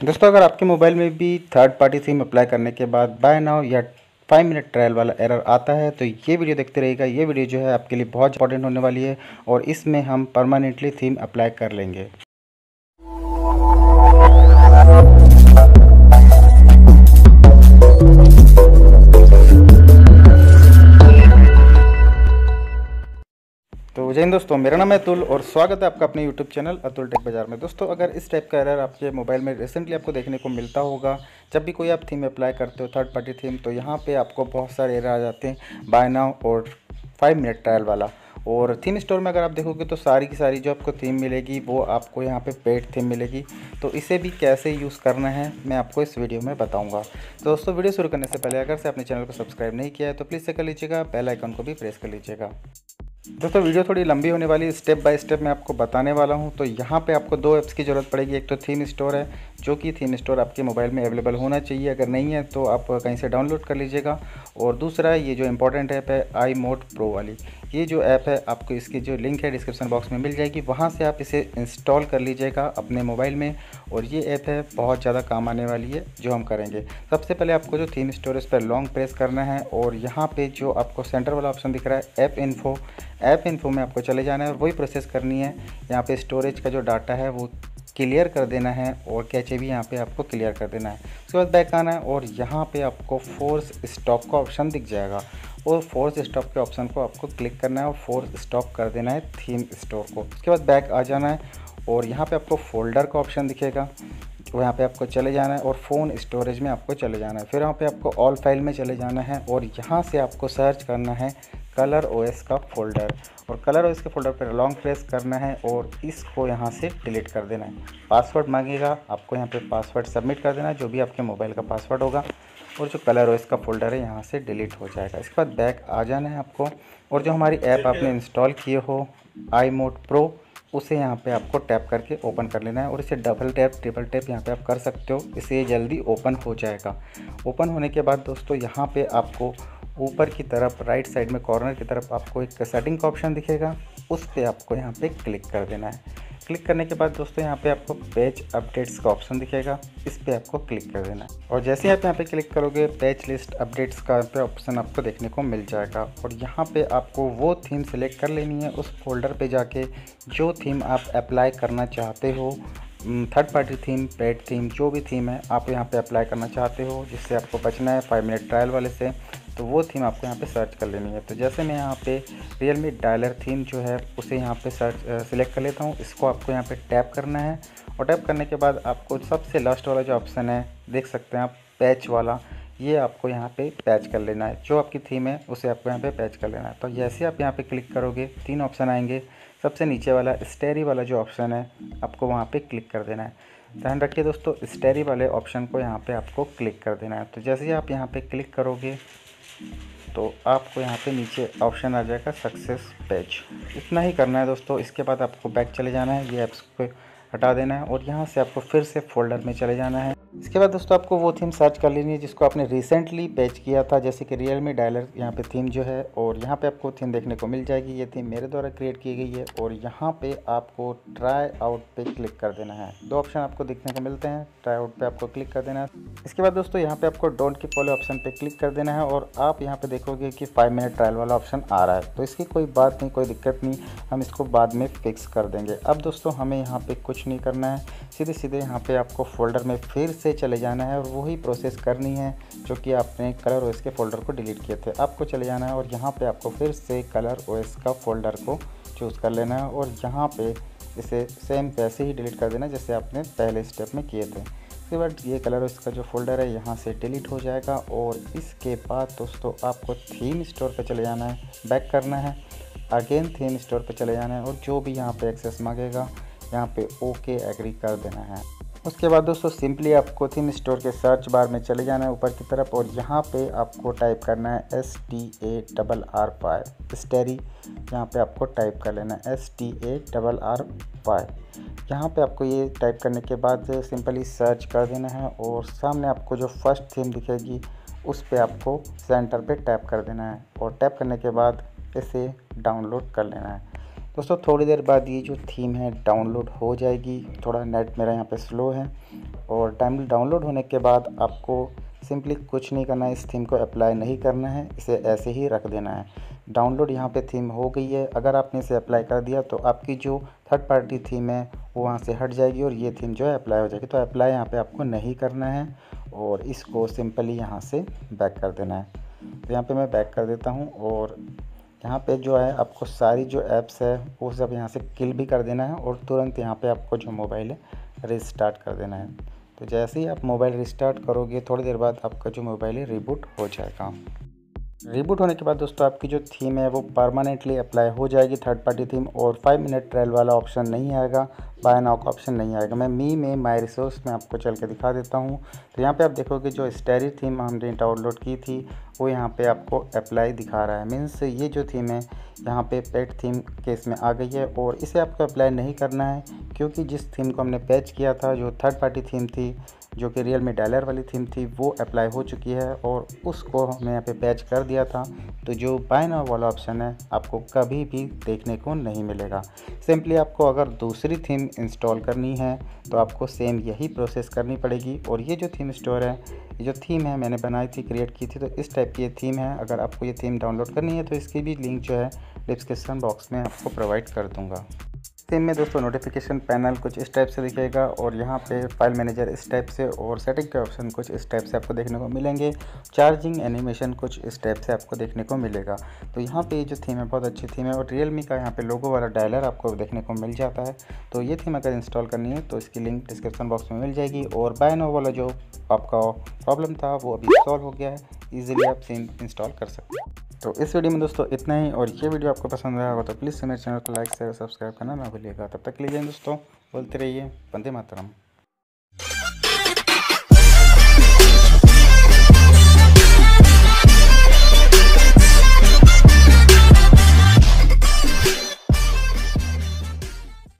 दोस्तों, अगर आपके मोबाइल में भी थर्ड पार्टी सिम अप्लाई करने के बाद बाय नाउ या फाइव मिनट ट्रायल वाला एरर आता है तो ये वीडियो देखते रहेगा ये वीडियो जो है आपके लिए बहुत इंपॉर्टेंट होने वाली है और इसमें हम परमानेंटली थीम अप्लाई कर लेंगे। मेरा नाम है अतुल और स्वागत है आपका अपने यूट्यूब चैनल अतुल टेक बाज़ार में। दोस्तों, अगर इस टाइप का एरर आपके मोबाइल में रिसेंटली आपको देखने को मिलता होगा, जब भी कोई आप थीम अप्लाई करते हो थर्ड पार्टी थीम तो यहाँ पे आपको बहुत सारे एरर आ जाते हैं बाय नाउ और फाइव मिनट ट्रायल वाला। और थीम स्टोर में अगर आप देखोगे तो सारी की सारी जो आपको थीम मिलेगी, वो आपको यहाँ पे पेड थीम मिलेगी। तो इसे भी कैसे यूज़ करना है, मैं आपको इस वीडियो में बताऊँगा। तो दोस्तों वीडियो शुरू करने से पहले, अगर से अपने चैनल को सब्सक्राइब नहीं किया है तो प्लीज़ से कर लीजिएगा बेल आइकन को भी प्रेस कर लीजिएगा। दोस्तों, वीडियो थोड़ी लंबी होने वाली स्टेप बाय स्टेप मैं आपको बताने वाला हूँ। तो यहाँ पे आपको दो ऐप्स की ज़रूरत पड़ेगी। एक तो थीम स्टोर है जो कि थीम स्टोर आपके मोबाइल में अवेलेबल होना चाहिए। अगर नहीं है तो आप कहीं से डाउनलोड कर लीजिएगा। और दूसरा, ये जो इंपॉर्टेंट ऐप है आई मोड प्रो वाली, ये जो ऐप है, आपको इसकी जो लिंक है डिस्क्रिप्शन बॉक्स में मिल जाएगी। वहाँ से आप इसे इंस्टॉल कर लीजिएगा अपने मोबाइल में। और ये ऐप है, बहुत ज़्यादा काम आने वाली है, जो हम करेंगे। सबसे पहले आपको जो थीम स्टोर इस पर लॉन्ग प्रेस करना है, और यहाँ पे जो आपको सेंटर वाला ऑप्शन दिख रहा है ऐप इन्फो ऐप इन्फो में आपको चले जाना है, और वही प्रोसेस करनी है। यहाँ पे स्टोरेज का जो डाटा है, वो क्लियर कर देना है और कैचे भी यहाँ पे आपको क्लियर कर देना है। उसके बाद बैक आना है और यहाँ पे आपको फोर्स स्टॉप का ऑप्शन दिख जाएगा। और फोर्स स्टॉप के ऑप्शन को आपको क्लिक करना है और फोर्स स्टॉप कर देना है थीम स्टोर को। उसके बाद बैक आ जाना है और यहाँ पे आपको फोल्डर का ऑप्शन दिखेगा। यहाँ पे आपको चले जाना है और फ़ोन स्टोरेज में आपको चले जाना है। फिर यहाँ पे आपको ऑल फ़ाइल में चले जाना है और यहाँ से आपको सर्च करना है कलर ओएस का फोल्डर और कलर ओएस के फोल्डर पर लॉन्ग प्रेस करना है और इसको यहाँ से डिलीट कर देना है। पासवर्ड मांगेगा आपको यहाँ पे पासवर्ड सबमिट कर देना है, जो भी आपके मोबाइल का पासवर्ड होगा और जो कलर ओएस का फोल्डर है यहाँ से डिलीट हो जाएगा। इसके बाद बैक आ जाना है आपको और जो हमारी ऐप आपने इंस्टॉल किए हो आई मोड प्रो उसे यहाँ पे आपको टैप करके ओपन कर लेना है और इसे डबल टैप, ट्रिपल टैप यहाँ पे आप कर सकते हो। इसे जल्दी ओपन हो जाएगा। ओपन होने के बाद दोस्तों यहाँ पे आपको ऊपर की तरफ़, राइट साइड में कॉर्नर की तरफ़ आपको एक सेटिंग का ऑप्शन दिखेगा। उस पर आपको यहाँ पे क्लिक कर देना है। क्लिक करने के बाद दोस्तों यहाँ पे आपको पेज अपडेट्स का ऑप्शन दिखेगा। इस पर आपको क्लिक कर देना है। और जैसे ही आप यहाँ पे क्लिक करोगे, पेज लिस्ट अपडेट्स का पे ऑप्शन आपको देखने को मिल जाएगा। और यहाँ पे आपको वो थीम सेलेक्ट कर लेनी है। उस फोल्डर पे जाके जो थीम आप अप्लाई करना चाहते हो third party theme paid theme जो भी थीम है, आप यहाँ पे अप्लाई करना चाहते हो, जिससे आपको बचना है फाइव मिनट ट्रायल वाले से। तो वो थीम आपको यहाँ पे सर्च कर लेनी है। तो जैसे मैं यहाँ पे रियल मी डायलर थीम जो है, उसे यहाँ पे सर्च सिलेक्ट कर लेता हूँ। इसको आपको यहाँ पे टैप करना है और टैप करने के बाद आपको सबसे लास्ट वाला जो ऑप्शन है, देख सकते हैं आप पैच वाला, ये आपको यहाँ पे पैच कर लेना है। जो आपकी थीम है, उसे आपको यहाँ पे पैच कर लेना है। तो जैसे आप यहाँ पे क्लिक करोगे, तीन ऑप्शन आएँगे। सबसे नीचे वाला स्टेरी वाला जो ऑप्शन है, आपको वहाँ पे क्लिक कर देना है। ध्यान रखिए दोस्तों स्टेरी वाले ऑप्शन को यहाँ पे आपको क्लिक कर देना है। तो जैसे ही आप यहाँ पे क्लिक करोगे तो आपको यहाँ पे नीचे ऑप्शन आ जाएगा सक्सेस पेज इतना ही करना है दोस्तों। इसके बाद आपको बैक चले जाना है। ये ऐप्स को हटा देना है और यहाँ से आपको फिर से फोल्डर में चले जाना है। इसके बाद दोस्तों आपको वो थीम सर्च कर लेनी है जिसको आपने रिसेंटली पेज किया था, जैसे कि रियल मी डायलर यहाँ पे थीम जो है, और यहाँ पे आपको थीम देखने को मिल जाएगी। ये थीम मेरे द्वारा क्रिएट की गई है, और यहाँ पे आपको ट्राई आउट पे क्लिक कर देना है। दो ऑप्शन आपको देखने को मिलते हैं ट्राई आउट पे आपको क्लिक कर देना है। इसके बाद दोस्तों यहाँ पे आपको डोंट की वाले ऑप्शन पे क्लिक कर देना है, और आप यहाँ पे देखोगे कि फाइव मिनट ट्रायल वाला ऑप्शन आ रहा है। तो इसकी कोई बात नहीं, कोई दिक्कत नहीं, हम इसको बाद में फिक्स कर देंगे। अब दोस्तों हमें यहाँ पे कुछ नहीं करना है। सीधे सीधे यहाँ पे आपको फोल्डर में फिर से चले जाना है और वही प्रोसेस करनी है जो कि आपने कलर ओएस के फ़ोल्डर को डिलीट किए थे। आपको चले जाना है और यहाँ पे आपको फिर से कलर ओएस का फ़ोल्डर को चूज़ कर लेना है और यहाँ पे इसे सेम वैसे ही डिलीट कर देना जैसे आपने पहले स्टेप में किए थे। उसके बाद ये कलर इसका जो फोल्डर है यहाँ से डिलीट हो जाएगा और इसके बाद दोस्तों आपको थीम स्टोर पर चले जाना है बैक करना है। अगेन थीम स्टोर पर चले जाना है और जो भी यहाँ पे एक्सेस मांगेगा, यहाँ पे ओके एग्री कर देना है। उसके बाद दोस्तों, सिंपली आपको थीम स्टोर के सर्च बार में चले जाना है ऊपर की तरफ़ और यहाँ पे आपको टाइप करना है S T A double R Y starry. यहाँ पे आपको टाइप कर लेना है S T A double R Y यहाँ पे आपको ये टाइप करने के बाद सिंपली सर्च कर देना है और सामने आपको जो फ़र्स्ट थीम दिखेगी, उस पर आपको सेंटर पे टैप कर देना है और टैप करने के बाद इसे डाउनलोड कर लेना है। दोस्तों, थोड़ी देर बाद ये जो थीम है डाउनलोड हो जाएगी। थोड़ा नेट मेरा यहाँ पे स्लो है और टाइम डाउनलोड होने के बाद आपको सिंपली कुछ नहीं करना है। इस थीम को अप्लाई नहीं करना है, इसे ऐसे ही रख देना है। डाउनलोड यहाँ पे थीम हो गई है। अगर आपने इसे अप्लाई कर दिया तो आपकी जो थर्ड पार्टी थीम है, वो वहाँ से हट जाएगी और ये थीम जो है अप्लाई हो जाएगी। तो अप्लाई यहाँ पे आपको नहीं करना है और इसको सिंपली यहाँ से बैक कर देना है। तो यहाँ पे मैं बैक कर देता हूँ और यहाँ पे जो है आपको सारी जो ऐप्स है, वो सब यहाँ से किल भी कर देना है और तुरंत यहाँ पे आपको जो मोबाइल है रिस्टार्ट कर देना है। तो जैसे ही आप मोबाइल रिस्टार्ट करोगे, थोड़ी देर बाद आपका जो मोबाइल है रिबूट हो जाएगा। रिबूट होने के बाद दोस्तों, आपकी जो थीम है, वो परमानेंटली अप्लाई हो जाएगी थर्ड पार्टी थीम और फाइव मिनट ट्रायल वाला ऑप्शन नहीं आएगा बाय नाउ का ऑप्शन नहीं आएगा। मैं मी में माई रिसोर्स में आपको चल के दिखा देता हूँ। तो यहाँ पे आप देखोगे जो स्टेरी थीम हमने डाउनलोड की थी, वो यहाँ पे आपको अप्लाई दिखा रहा है। मीन्स ये जो थीम है, यहाँ पे पेट थीम केस में आ गई है, और इसे आपको अप्लाई नहीं करना है, क्योंकि जिस थीम को हमने पैच किया था, जो थर्ड पार्टी थीम थी, जो कि रियल मी डायलर वाली थीम थी, वो अप्लाई हो चुकी है, और उसको हमने यहाँ पे पैच कर दिया था तो जो बाय नाउ वाला ऑप्शन है, आपको कभी भी देखने को नहीं मिलेगा। सिंपली आपको अगर दूसरी थीम इंस्टॉल करनी है तो आपको सेम यही प्रोसेस करनी पड़ेगी। और ये जो थीम स्टोर है, ये जो थीम है, मैंने बनाई थी क्रिएट की थी तो इस टाइप की ये थीम है। अगर आपको ये थीम डाउनलोड करनी है तो इसकी भी लिंक जो है डिस्क्रिप्सन बॉक्स में आपको प्रोवाइड कर दूँगा। सिम में दोस्तों नोटिफिकेशन पैनल कुछ इस टाइप से दिखेगा और यहाँ पे फ़ाइल मैनेजर इस टाइप से और सेटिंग के ऑप्शन कुछ इस टाइप से आपको देखने को मिलेंगे। चार्जिंग एनिमेशन कुछ इस टाइप से आपको देखने को मिलेगा। तो यहाँ पे जो थीम है, बहुत अच्छी थीम है और रियलमी का यहाँ पे लोगो वाला डायलर आपको देखने को मिल जाता है। तो ये थीम अगर इंस्टॉल करनी है तो इसकी लिंक डिस्क्रिप्शन बॉक्स में मिल जाएगी और बायनो वाला जो आपका प्रॉब्लम था वो अभी सॉल्व हो गया है। ईजिली आप सिम इंस्टॉल कर सकते हैं। तो इस वीडियो में दोस्तों इतना ही, और ये वीडियो आपको पसंद आया होगा तो प्लीज़ मेरे चैनल को लाइक शेयर सब्सक्राइब करना ना भूलिएगा। तब तक लीजिए दोस्तों, बोलते रहिए बंदे मातरम।